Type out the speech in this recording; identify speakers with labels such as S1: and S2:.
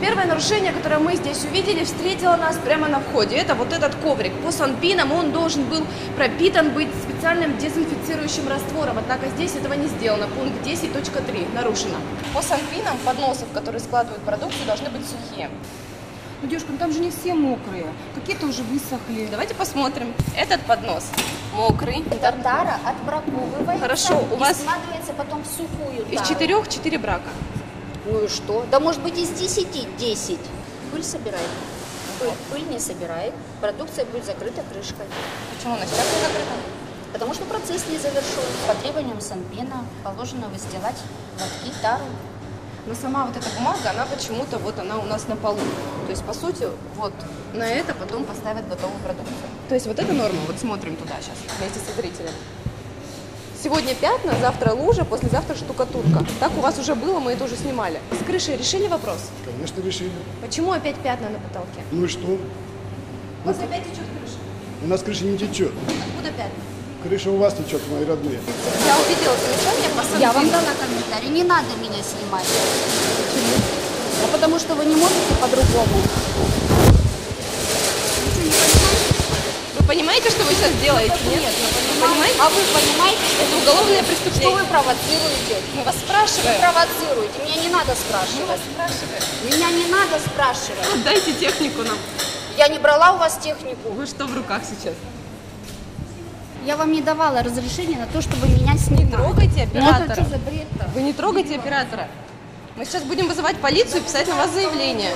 S1: Первое нарушение, которое мы здесь увидели, встретило нас прямо на входе. Это вот этот коврик. По санпинам он должен был пропитан быть специальным дезинфицирующим раствором, однако здесь этого не сделано. Пункт 10.3 нарушено. По санпинам подносов, которые складывают продукцию, должны быть сухие.
S2: Ну, девушка, ну там же не все мокрые. Какие-то уже высохли.
S1: Давайте посмотрим. Этот поднос мокрый.
S3: Тара отбраковывается
S1: Хорошо, у
S3: и
S1: вас
S3: складывается потом в сухую
S1: Из
S3: тару.
S1: четырех четыре брака.
S3: Ну и что? Да может быть из 10 10. Пыль собирает. Пыль, пыль не собирает. Продукция будет закрыта крышкой.
S1: Почему она сейчас не закрыта?
S3: Потому что процесс не завершен. По требованиям Санпина положено выстилать лотки тару.
S1: Но сама вот эта бумага, она почему-то вот она у нас на полу. То есть, по сути, вот на это потом поставят готовую продукцию. То есть вот это норма. Вот смотрим туда сейчас вместе со зрителем. Сегодня пятна, завтра лужа, послезавтра штукатурка. Так у вас уже было, мы это уже снимали. С крышей решили вопрос?
S4: Конечно, решили.
S1: Почему опять пятна на потолке?
S4: Ну и что?
S1: У вас опять течет крыша.
S4: У нас крыша не течет.
S1: Откуда пятна?
S4: Крыша у вас течет, мои родные.
S1: Я увидела замечание по
S3: Я вам дала комментарий. Не надо меня снимать. А потому что вы не можете по-другому.
S1: Вы понимаете, что вы сейчас делаете? Нет, Вы понимаете?
S3: А вы понимаете, что
S1: уголовное
S3: Что
S1: преступление.
S3: вы провоцируете?
S1: Мы вас спрашиваем.
S3: Провоцируете. Меня не надо
S1: Мы вас
S3: спрашивать.
S1: спрашиваем.
S3: Меня не надо спрашивать.
S1: Дайте технику нам.
S3: Я не брала у вас технику.
S1: Вы что в руках сейчас?
S3: Я вам не давала разрешения на то, чтобы меня
S1: Не
S3: снимать.
S1: трогайте
S3: Ну это
S1: оператора.
S3: что за бред-то?
S1: Вы не трогайте оператора. Мы сейчас будем вызывать полицию и писать на вас заявление.